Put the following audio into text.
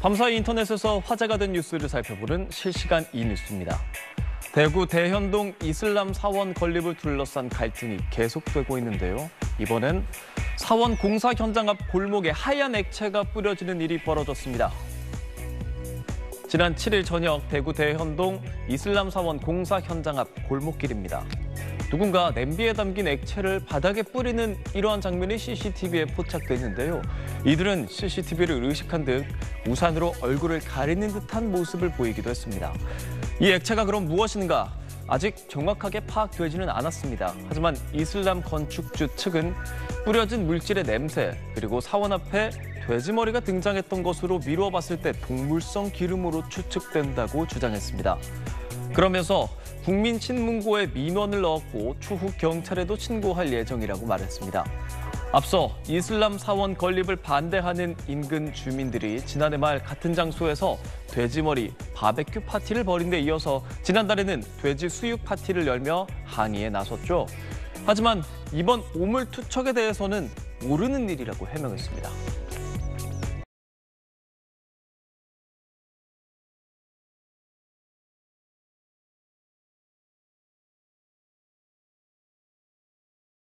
밤사이 인터넷에서 화제가 된 뉴스를 살펴보는 실시간 이 뉴스입니다. 대구 대현동 이슬람 사원 건립을 둘러싼 갈등이 계속되고 있는데요. 이번엔 사원 공사 현장 앞 골목에 하얀 액체가 뿌려지는 일이 벌어졌습니다. 지난 7일 저녁 대구 대현동 이슬람 사원 공사 현장 앞 골목길입니다. 누군가 냄비에 담긴 액체를 바닥에 뿌리는 이러한 장면이 CCTV에 포착됐는데요. 이들은 CCTV를 의식한 듯 우산으로 얼굴을 가리는 듯한 모습을 보이기도 했습니다. 이 액체가 그럼 무엇인가? 아직 정확하게 파악되지는 않았습니다. 하지만 이슬람 건축주 측은 뿌려진 물질의 냄새 그리고 사원 앞에 돼지머리가 등장했던 것으로 미루어 봤을 때 동물성 기름으로 추측된다고 주장했습니다. 그러면서 국민친문고에 민원을 넣었고 추후 경찰에도 신고할 예정이라고 말했습니다. 앞서 이슬람 사원 건립을 반대하는 인근 주민들이 지난해 말 같은 장소에서 돼지머리 바베큐 파티를 벌인 데 이어서 지난달에는 돼지 수육 파티를 열며 항의에 나섰죠. 하지만 이번 오물 투척에 대해서는 모르는 일이라고 해명했습니다.